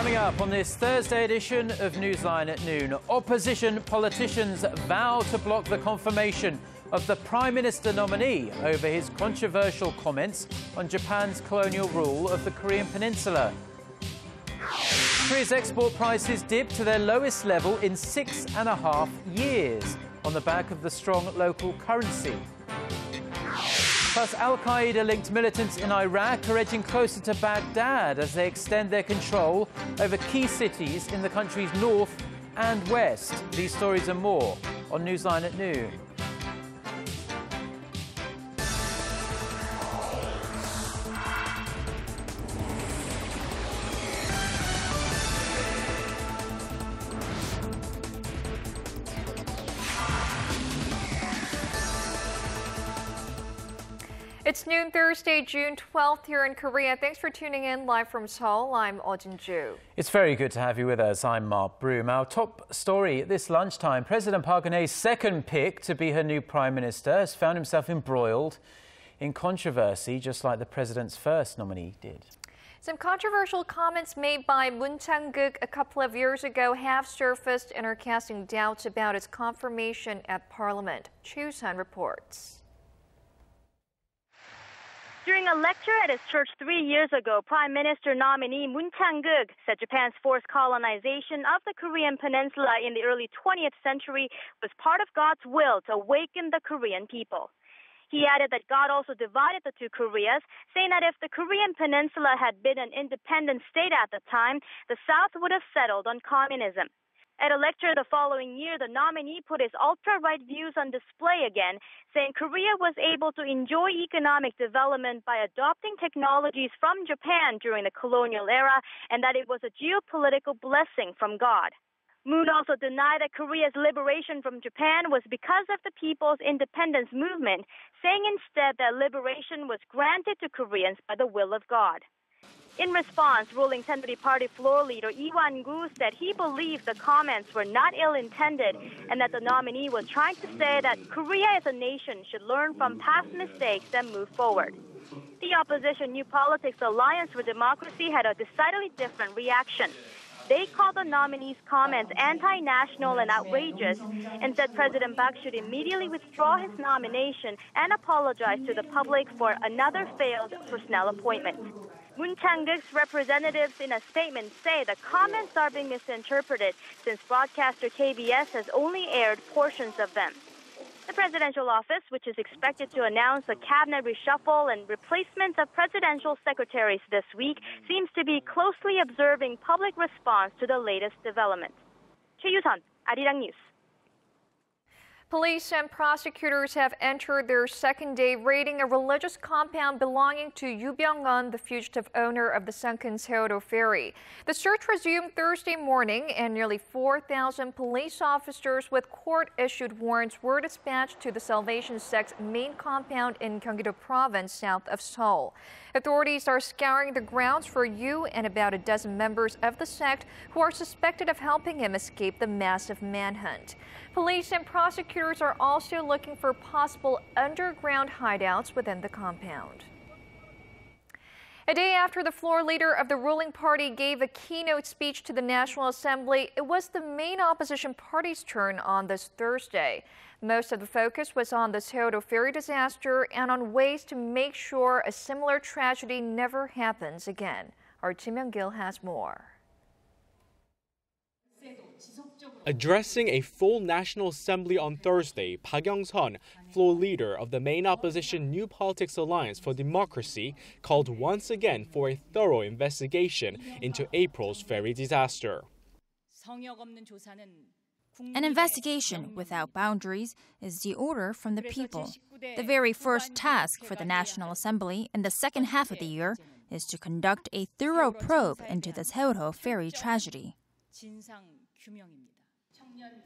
Coming up on this Thursday edition of Newsline at noon, opposition politicians vow to block the confirmation of the Prime Minister nominee over his controversial comments on Japan's colonial rule of the Korean Peninsula. Korea's export prices dipped to their lowest level in six and a half years on the back of the strong local currency. Plus, Al Qaeda linked militants in Iraq are edging closer to Baghdad as they extend their control over key cities in the country's north and west. These stories and more on Newsline at noon. It's noon Thursday, June 12th here in Korea. Thanks for tuning in live from Seoul. I'm Ojin Ju. It's very good to have you with us. I'm Mark Broom. Our top story this lunchtime, President Park Geun-hye's second pick to be her new prime minister has found himself embroiled in controversy, just like the president's first nominee did. Some controversial comments made by Moon Chang-keuk a couple of years ago have surfaced and are casting doubts about its confirmation at Parliament. Chu Sun reports. During a lecture at his church three years ago, Prime Minister nominee Moon Chang-keuk said Japan's forced colonization of the Korean peninsula in the early 20th century was part of God's will to awaken the Korean people. He added that God also divided the two Koreas, saying that if the Korean peninsula had been an independent state at the time, the South would have settled on communism. At a lecture the following year, the nominee put his ultra-right views on display again, saying Korea was able to enjoy economic development by adopting technologies from Japan during the colonial era and that it was a geopolitical blessing from God. Moon also denied that Korea's liberation from Japan was because of the people's independence movement, saying instead that liberation was granted to Koreans by the will of God. In response, ruling Party floor leader Lee Wan-koo said he believed the comments were not ill-intended and that the nominee was trying to say that Korea as a nation should learn from past mistakes and move forward. The opposition New Politics Alliance for Democracy had a decidedly different reaction. They called the nominee's comments anti-national and outrageous and said President Park should immediately withdraw his nomination and apologize to the public for another failed personnel appointment. Moon Chang-keuk's representatives in a statement say the comments are being misinterpreted since broadcaster KBS has only aired portions of them. The presidential office, which is expected to announce a cabinet reshuffle and replacement of presidential secretaries this week, seems to be closely observing public response to the latest developments. Choi You-sun, Arirang News. Police and prosecutors have entered their second day raiding a religious compound belonging to Yu Byung-un, the fugitive owner of the sunken Sewol ferry. The search resumed Thursday morning and nearly 4,000 police officers with court-issued warrants were dispatched to the Salvation Sect's main compound in Gyeonggi-do province south of Seoul. Authorities are scouring the grounds for Yu and about a dozen members of the sect who are suspected of helping him escape the massive manhunt. Police and prosecutors are also looking for possible underground hideouts within the compound. A day after the floor leader of the ruling party gave a keynote speech to the National Assembly, it was the main opposition party's turn on this Thursday. Most of the focus was on the Sewol ferry disaster and on ways to make sure a similar tragedy never happens again. Our Kim Young-gil has more. Addressing a full National Assembly on Thursday, Park Young-sun, floor leader of the main opposition New Politics Alliance for Democracy, called once again for a thorough investigation into April's ferry disaster. An investigation without boundaries is the order from the people. The very first task for the National Assembly in the second half of the year is to conduct a thorough probe into the Sewol ferry tragedy.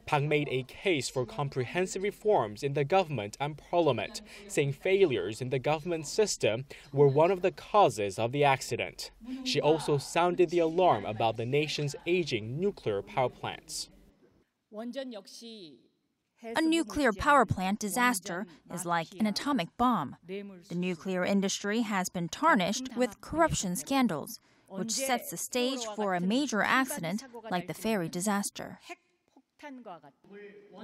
Park made a case for comprehensive reforms in the government and parliament, saying failures in the government system were one of the causes of the accident. She also sounded the alarm about the nation's aging nuclear power plants. A nuclear power plant disaster is like an atomic bomb. The nuclear industry has been tarnished with corruption scandals. which sets the stage for a major accident like the ferry disaster.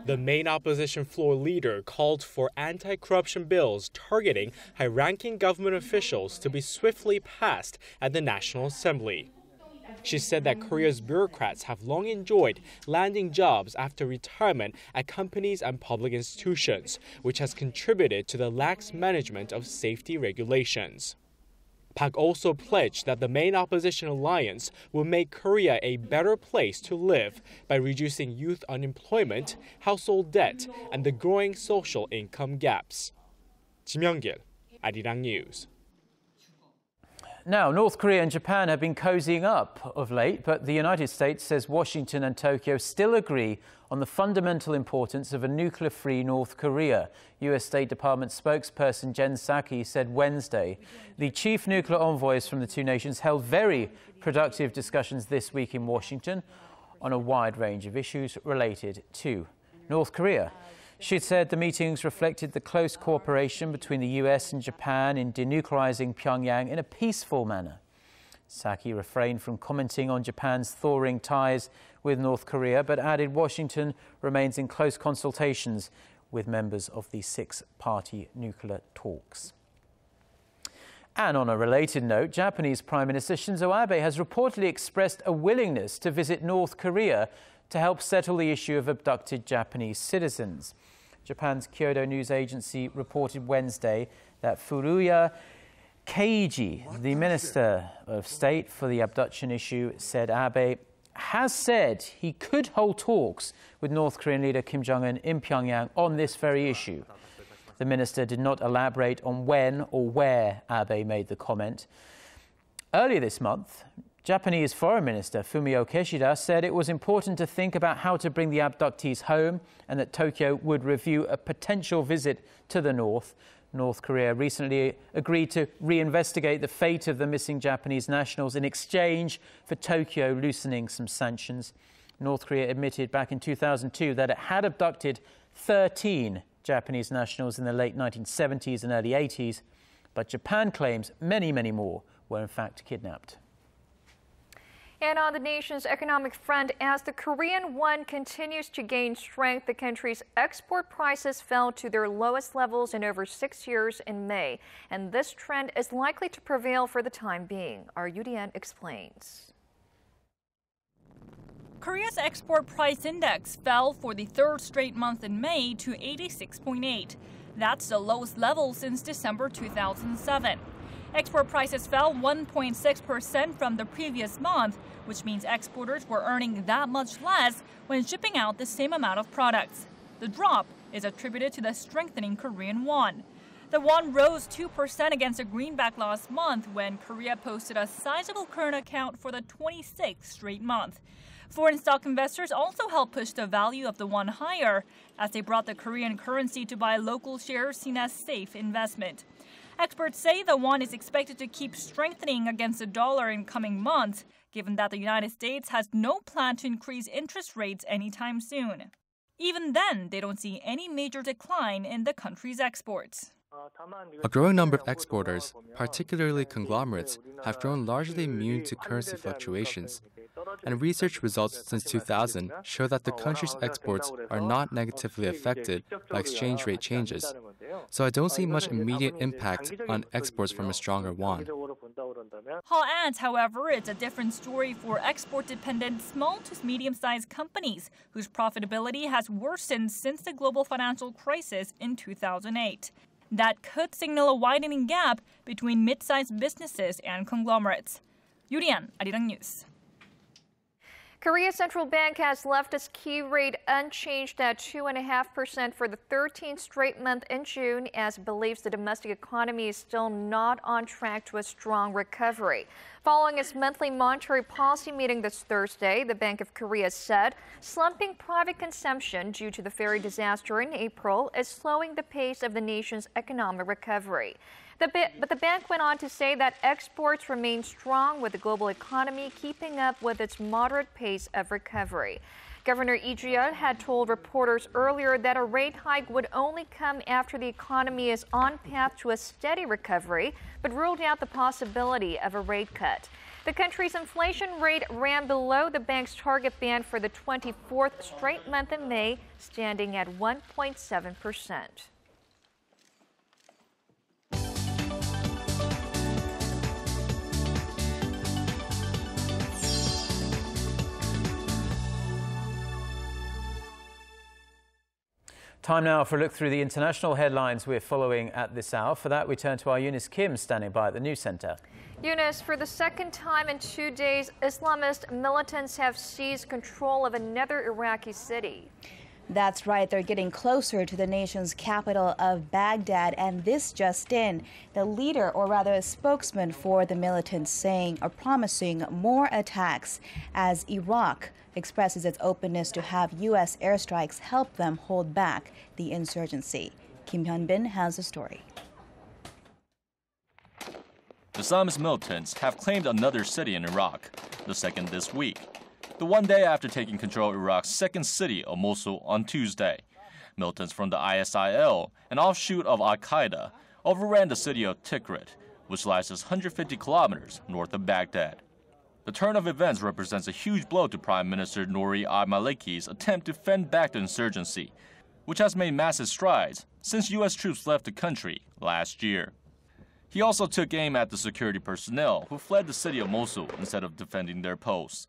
The main opposition floor leader called for anti corruption bills targeting high ranking government officials to be swiftly passed at the National Assembly. She said that Korea's bureaucrats have long enjoyed landing jobs after retirement at companies and public institutions, which has contributed to the lax management of safety regulations. Park also pledged that the main opposition alliance will make Korea a better place to live by reducing youth unemployment, household debt, and the growing social income gaps. Kim Young-gil, Arirang News. Now, North Korea and Japan have been cozying up of late, but the United States says Washington and Tokyo still agree on the fundamental importance of a nuclear free North Korea. US State Department spokesperson Jen Psaki said Wednesday the chief nuclear envoys from the two nations held very productive discussions this week in Washington on a wide range of issues related to North Korea. She said the meetings reflected the close cooperation between the US and Japan in denuclearizing Pyongyang in a peaceful manner. Psaki refrained from commenting on Japan's thawing ties with North Korea, but added Washington remains in close consultations with members of the six party nuclear talks. And on a related note, Japanese Prime Minister Shinzo Abe has reportedly expressed a willingness to visit North Korea to help settle the issue of abducted Japanese citizens. Japan's Kyodo News Agency reported Wednesday that Furuya Keiji, the Minister of State for the abduction issue, said Abe has said he could hold talks with North Korean leader Kim Jong un in Pyongyang on this very issue. The minister did not elaborate on when or where Abe made the comment. Earlier this month, Japanese Foreign Minister Fumio Kishida said it was important to think about how to bring the abductees home and that Tokyo would review a potential visit to the north. North Korea recently agreed to reinvestigate the fate of the missing Japanese nationals in exchange for Tokyo loosening some sanctions. North Korea admitted back in 2002 that it had abducted 13 Japanese nationals in the late 1970s and early 80s, but Japan claims many, many more were in fact kidnapped. And on the nation's economic front, as the Korean won continues to gain strength, the country's export prices fell to their lowest levels in over six years in May. And this trend is likely to prevail for the time being. Our UDN explains. Korea's export price index fell for the third straight month in May to 86.8. That's the lowest level since December 2007. Export prices fell 1.6% from the previous month, which means exporters were earning that much less when shipping out the same amount of products. The drop is attributed to the strengthening Korean won. The won rose 2% against the greenback last month when Korea posted a sizable current account for the 26th straight month. Foreign stock investors also helped push the value of the won higher as they brought the Korean currency to buy local shares seen as safe investment. Experts say the won is expected to keep strengthening against the dollar in coming months, given that the United States has no plan to increase interest rates anytime soon. Even then, they don't see any major decline in the country's exports. A growing number of exporters, particularly conglomerates, have grown largely immune to currency fluctuations and research results since 2000 show that the country's exports are not negatively affected by exchange rate changes. So I don't see much immediate impact on exports from a stronger won. Hall adds, however, it's a different story for export dependent small to medium sized companies whose profitability has worsened since the global financial crisis in 2008. That could signal a widening gap between mid sized businesses and conglomerates. Yurian, Arirang News. Korea Central Bank has left its key rate unchanged at 2.5% for the 13th straight month in June as it believes the domestic economy is still not on track to a strong recovery. Following its monthly monetary policy meeting this Thursday, the Bank of Korea said slumping private consumption due to the ferry disaster in April is slowing the pace of the nation's economic recovery. The but the bank went on to say that exports remain strong with the global economy keeping up with its moderate pace of recovery. Governor Ji-yeon had told reporters earlier that a rate hike would only come after the economy is on path to a steady recovery, but ruled out the possibility of a rate cut. The country's inflation rate ran below the bank's target band for the 24th straight month in May, standing at 1.7 percent. Time now for a look through the international headlines we're following at this hour. For that, we turn to our Eunice Kim standing by at the news center. Eunice, for the second time in two days, Islamist militants have seized control of another Iraqi city. That's right. They're getting closer to the nation's capital of Baghdad, and this just in. The leader, or rather a spokesman for the militants, saying or promising more attacks as Iraq expresses its openness to have U.S. airstrikes help them hold back the insurgency. Kim Hyun-bin has the story. The Islamist militants have claimed another city in Iraq, the second this week the one day after taking control of Iraq's second city of Mosul on Tuesday. Militants from the ISIL, an offshoot of Al Qaeda, overran the city of Tikrit, which lies just 150 kilometers north of Baghdad. The turn of events represents a huge blow to Prime Minister Nouri al Maliki's attempt to fend back the insurgency, which has made massive strides since U.S. troops left the country last year. He also took aim at the security personnel who fled the city of Mosul instead of defending their posts.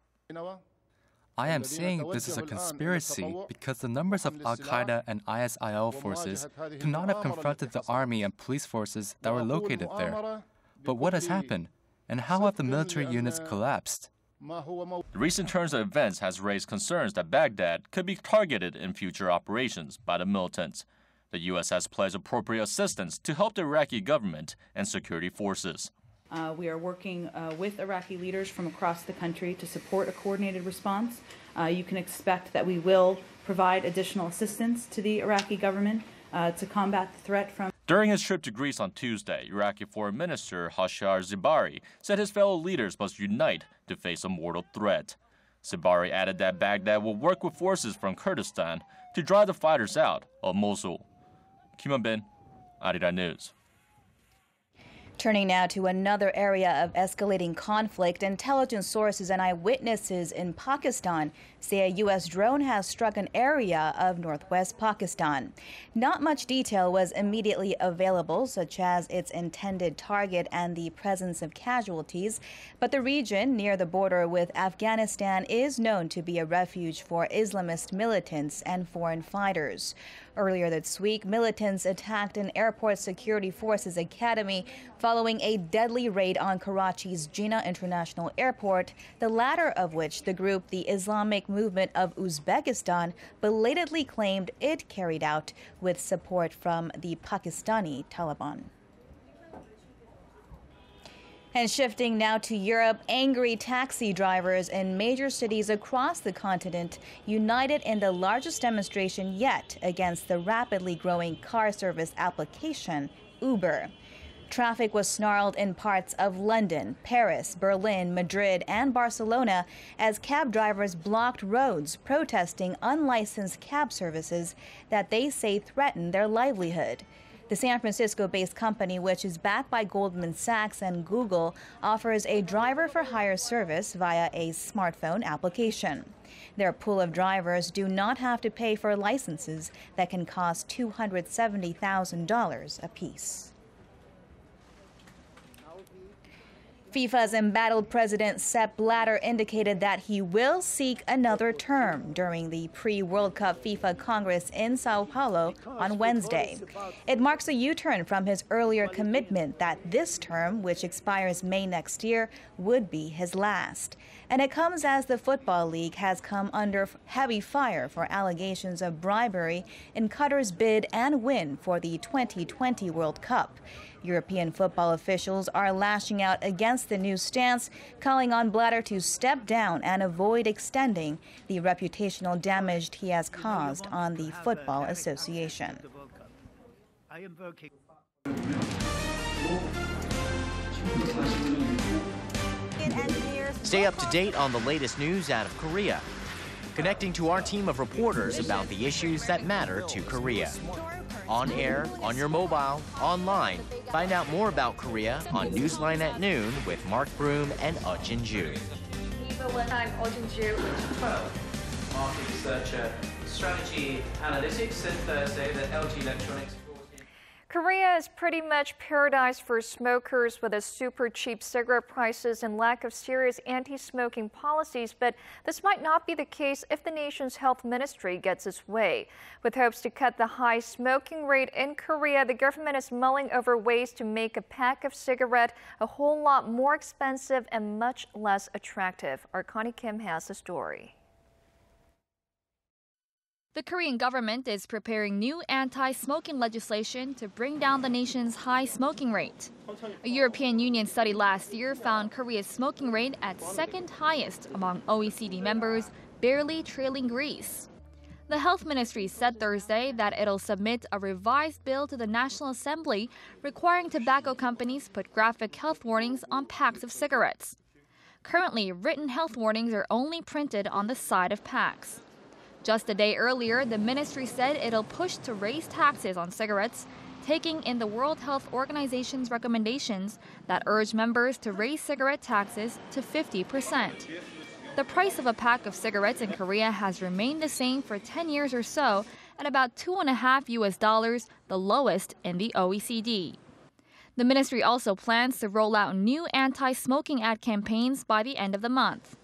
I am saying this is a conspiracy because the numbers of Al Qaeda and ISIL forces could not have confronted the army and police forces that were located there. But what has happened? And how have the military units collapsed? The recent turns of events has raised concerns that Baghdad could be targeted in future operations by the militants. The U.S. has pledged appropriate assistance to help the Iraqi government and security forces. Uh, we are working uh, with Iraqi leaders from across the country to support a coordinated response. Uh, you can expect that we will provide additional assistance to the Iraqi government uh, to combat the threat from. During his trip to Greece on Tuesday, Iraqi Foreign Minister Hoshyar Zebari said his fellow leaders must unite to face a mortal threat. Zebari added that Baghdad will work with forces from Kurdistan to drive the fighters out of Mosul. Kim Bin, Arirang News. Turning now to another area of escalating conflict, intelligence sources and eyewitnesses in Pakistan say a U.S. drone has struck an area of northwest Pakistan. Not much detail was immediately available, such as its intended target and the presence of casualties, but the region near the border with Afghanistan is known to be a refuge for Islamist militants and foreign fighters. Earlier this week, militants attacked an airport security forces academy following a deadly raid on Karachi's Jinnah International Airport, the latter of which the group the Islamic Movement of Uzbekistan belatedly claimed it carried out with support from the Pakistani Taliban. And shifting now to Europe, angry taxi drivers in major cities across the continent united in the largest demonstration yet against the rapidly growing car service application, Uber. Traffic was snarled in parts of London, Paris, Berlin, Madrid, and Barcelona as cab drivers blocked roads protesting unlicensed cab services that they say threaten their livelihood. The San Francisco based company, which is backed by Goldman Sachs and Google, offers a driver for hire service via a smartphone application. Their pool of drivers do not have to pay for licenses that can cost $270,000 apiece. FIFA's embattled president Sepp Blatter indicated that he will seek another term during the pre World Cup FIFA Congress in Sao Paulo on Wednesday. It marks a U turn from his earlier commitment that this term, which expires May next year, would be his last. And it comes as the Football League has come under heavy fire for allegations of bribery in Qatar's bid and win for the 2020 World Cup. European football officials are lashing out against the new stance, calling on Blatter to step down and avoid extending the reputational damage he has caused on the Football Association. Stay up to date on the latest news out of Korea. Connecting to our team of reporters about the issues that matter to Korea. On air, on your mobile, online, Find out more about Korea on Newsline at noon with Mark Broom and Oh Jin-ju. I'm Oh Jin-ju. Market researcher, strategy analytics, said Thursday that LG Electronics. Korea is pretty much paradise for smokers with its super cheap cigarette prices and lack of serious anti-smoking policies, but this might not be the case if the nation's health ministry gets its way. With hopes to cut the high smoking rate in Korea, the government is mulling over ways to make a pack of cigarette a whole lot more expensive and much less attractive. Our Connie Kim has the story. The Korean government is preparing new anti smoking legislation to bring down the nation's high smoking rate. A European Union study last year found Korea's smoking rate at second highest among OECD members, barely trailing Greece. The health ministry said Thursday that it'll submit a revised bill to the National Assembly requiring tobacco companies put graphic health warnings on packs of cigarettes. Currently, written health warnings are only printed on the side of packs. Just a day earlier, the ministry said it'll push to raise taxes on cigarettes, taking in the World Health Organization's recommendations that urge members to raise cigarette taxes to 50%. The price of a pack of cigarettes in Korea has remained the same for 10 years or so at about two and a half US dollars, the lowest in the OECD. The ministry also plans to roll out new anti smoking ad campaigns by the end of the month.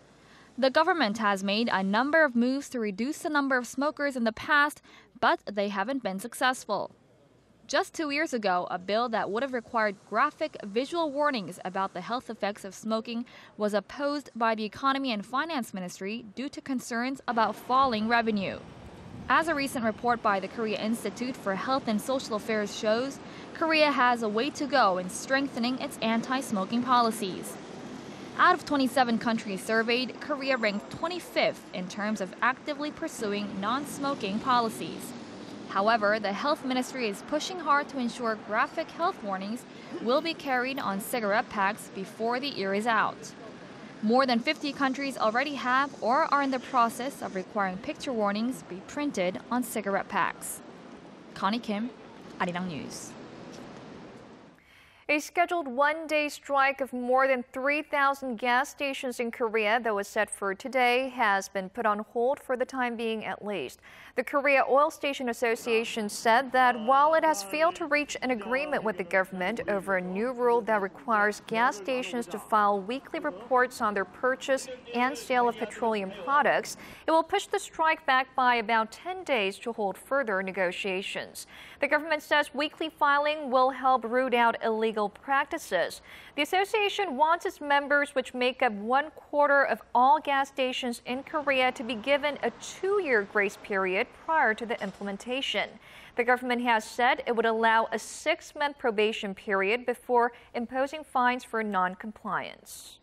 The government has made a number of moves to reduce the number of smokers in the past, but they haven't been successful. Just two years ago, a bill that would have required graphic visual warnings about the health effects of smoking was opposed by the Economy and Finance Ministry due to concerns about falling revenue. As a recent report by the Korea Institute for Health and Social Affairs shows, Korea has a way to go in strengthening its anti smoking policies. Out of 27 countries surveyed, Korea ranked 25th in terms of actively pursuing non smoking policies. However, the health ministry is pushing hard to ensure graphic health warnings will be carried on cigarette packs before the year is out. More than 50 countries already have or are in the process of requiring picture warnings be printed on cigarette packs. Connie Kim, Arirang News. A scheduled one-day strike of more than 3,000 gas stations in Korea that was set for today has been put on hold for the time being at least. The Korea Oil Station Association said that while it has failed to reach an agreement with the government over a new rule that requires gas stations to file weekly reports on their purchase and sale of petroleum products, it will push the strike back by about 10 days to hold further negotiations. The government says weekly filing will help root out illegal practices. The association wants its members, which make up one quarter of all gas stations in Korea, to be given a two year grace period prior to the implementation. The government has said it would allow a six month probation period before imposing fines for non compliance.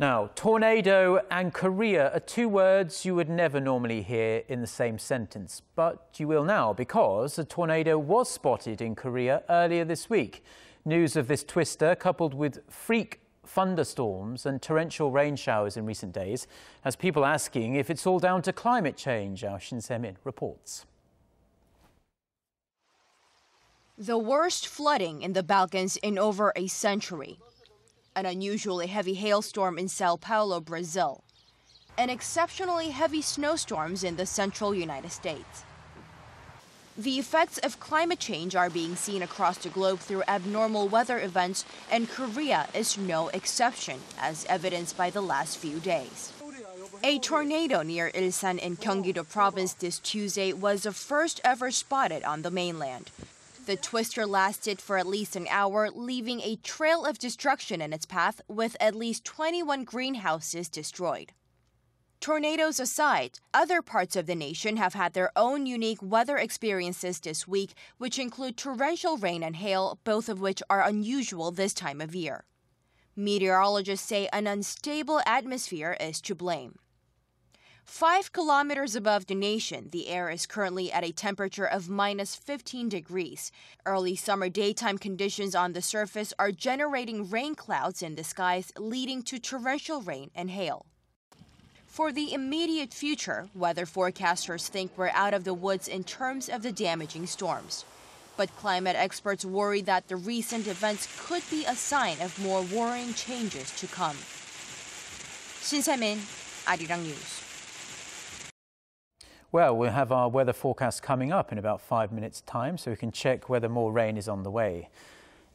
Now, tornado and Korea are two words you would never normally hear in the same sentence, but you will now because a tornado was spotted in Korea earlier this week. News of this twister, coupled with freak thunderstorms and torrential rain showers in recent days, has people asking if it's all down to climate change. Our Shin Se-min reports. The worst flooding in the Balkans in over a century an unusually heavy hailstorm in Sao Paulo, Brazil, and exceptionally heavy snowstorms in the central United States. The effects of climate change are being seen across the globe through abnormal weather events, and Korea is no exception, as evidenced by the last few days. A tornado near Ilsan in Gyeonggi-do province this Tuesday was the first ever spotted on the mainland, the twister lasted for at least an hour, leaving a trail of destruction in its path, with at least 21 greenhouses destroyed. Tornadoes aside, other parts of the nation have had their own unique weather experiences this week, which include torrential rain and hail, both of which are unusual this time of year. Meteorologists say an unstable atmosphere is to blame. Five kilometers above the nation, the air is currently at a temperature of minus 15 degrees. Early summer daytime conditions on the surface are generating rain clouds in the skies, leading to torrential rain and hail. For the immediate future, weather forecasters think we're out of the woods in terms of the damaging storms. But climate experts worry that the recent events could be a sign of more worrying changes to come. Shin Se-min, Arirang News. Well, we'll have our weather forecast coming up in about five minutes' time, so we can check whether more rain is on the way.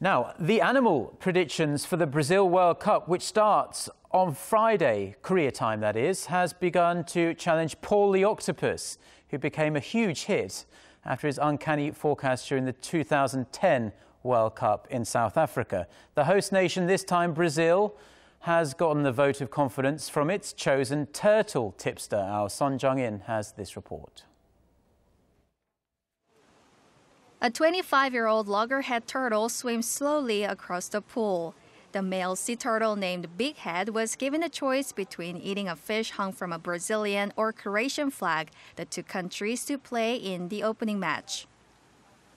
Now, the animal predictions for the Brazil World Cup, which starts on Friday, Korea time that is, has begun to challenge Paul the Octopus, who became a huge hit after his uncanny forecast during the 2010 World Cup in South Africa. The host nation, this time Brazil, has gotten the vote of confidence from its chosen turtle tipster. Our Son Jung-in has this report. A 25-year-old loggerhead turtle swims slowly across the pool. The male sea turtle named Big Head was given a choice between eating a fish hung from a Brazilian or Croatian flag, the two countries to play in the opening match.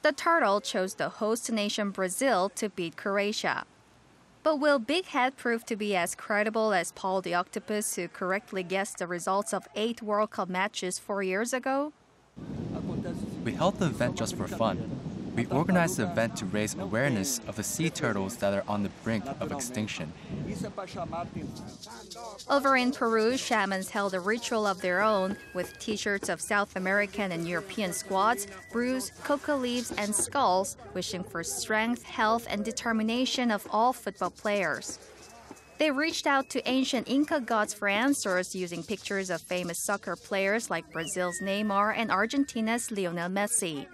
The turtle chose the host nation Brazil to beat Croatia. But will Big Head prove to be as credible as Paul the Octopus, who correctly guessed the results of eight World Cup matches four years ago? We held the event just for fun. We organized the event to raise awareness of the sea turtles that are on the brink of extinction. Over in Peru, shamans held a ritual of their own with t shirts of South American and European squads, brews, coca leaves, and skulls, wishing for strength, health, and determination of all football players. They reached out to ancient Inca gods for answers using pictures of famous soccer players like Brazil's Neymar and Argentina's Lionel Messi.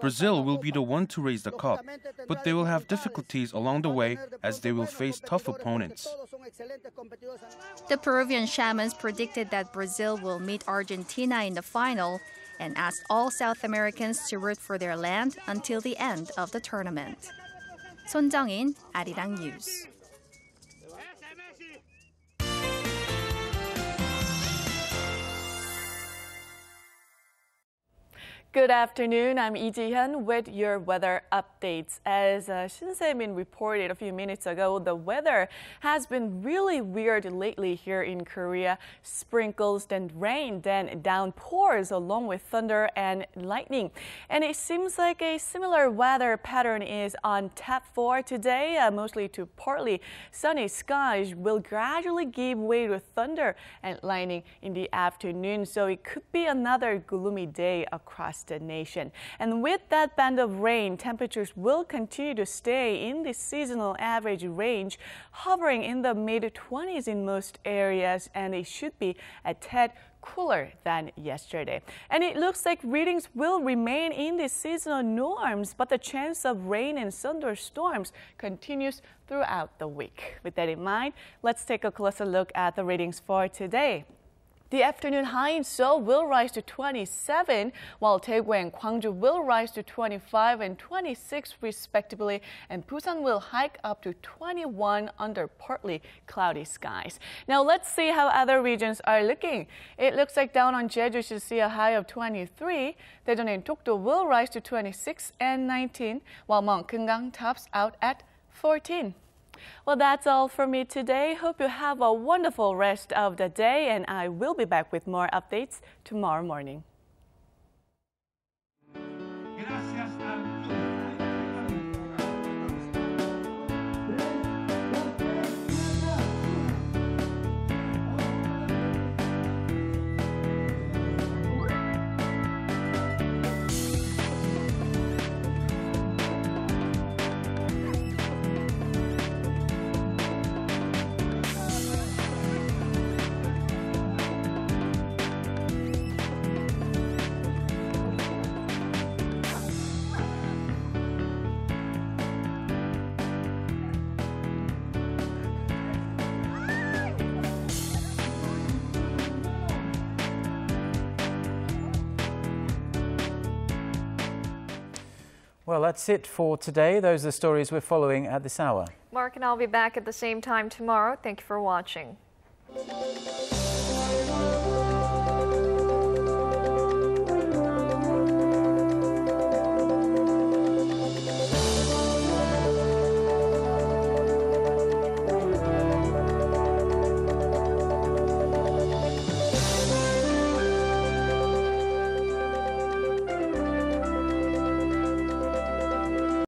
Brazil will be the one to raise the cup, but they will have difficulties along the way as they will face tough opponents. The Peruvian shamans predicted that Brazil will meet Argentina in the final and asked all South Americans to root for their land until the end of the tournament. Son Jung-in, Arirang News. Good afternoon. I'm Lee Ji-hyun with your weather updates. As uh, Shin Se-min reported a few minutes ago, the weather has been really weird lately here in Korea. Sprinkles, then rain, then downpours along with thunder and lightning. And it seems like a similar weather pattern is on tap for today. Uh, mostly to partly sunny skies will gradually give way to thunder and lightning in the afternoon. So it could be another gloomy day across nation. And with that band of rain, temperatures will continue to stay in the seasonal average range, hovering in the mid-20s in most areas, and it should be a tad cooler than yesterday. And it looks like readings will remain in the seasonal norms, but the chance of rain and thunderstorms continues throughout the week. With that in mind, let's take a closer look at the readings for today. The afternoon high in Seoul will rise to 27, while Daegu and Gwangju will rise to 25 and 26 respectively, and Busan will hike up to 21 under partly cloudy skies. Now let's see how other regions are looking. It looks like down on Jeju should see a high of 23. Daejeon and Dokdo will rise to 26 and 19, while Mount Kumgang tops out at 14. Well, that's all for me today. Hope you have a wonderful rest of the day, and I will be back with more updates tomorrow morning. Well, that's it for today. Those are the stories we're following at this hour. Mark and I'll be back at the same time tomorrow. Thank you for watching.